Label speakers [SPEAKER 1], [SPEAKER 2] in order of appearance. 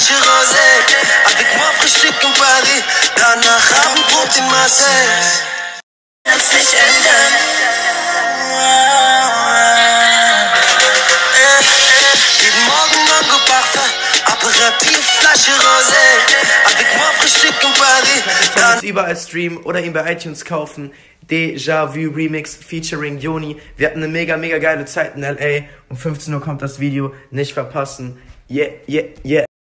[SPEAKER 1] Aperitif-Flasche Rosé. Avec moi Frühstück in Paris, danach Abendbrot in Marseille. Kannst nicht ändern. Äh, äh, Jeden Morgen Mango Parfum, Aperitif-Flasche Rosé. Avec moi Frühstück in Paris,
[SPEAKER 2] Dann uns überall streamen oder ihn bei iTunes kaufen. Déjà Vu Remix featuring Joni. Wir hatten eine mega, mega geile Zeit in LA. Um 15 Uhr kommt das Video. Nicht verpassen. Yeah, yeah, yeah.